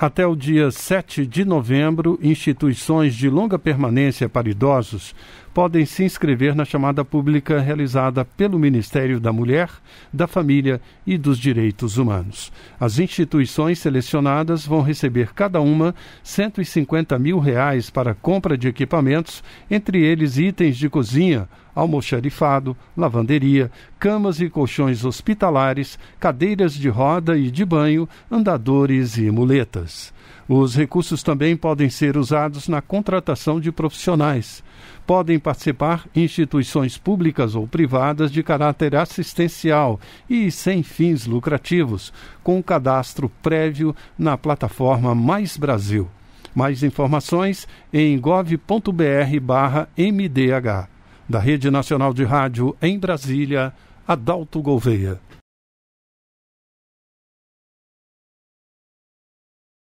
Até o dia 7 de novembro, instituições de longa permanência para idosos podem se inscrever na chamada pública realizada pelo Ministério da Mulher, da Família e dos Direitos Humanos. As instituições selecionadas vão receber cada uma 150 mil reais para compra de equipamentos, entre eles itens de cozinha, almoxarifado, lavanderia, camas e colchões hospitalares, cadeiras de roda e de banho, andadores e muletas. Os recursos também podem ser usados na contratação de profissionais. Podem participar instituições públicas ou privadas de caráter assistencial e sem fins lucrativos, com cadastro prévio na plataforma Mais Brasil. Mais informações em gov.br/mdh. Da Rede Nacional de Rádio em Brasília, Adalto Gouveia.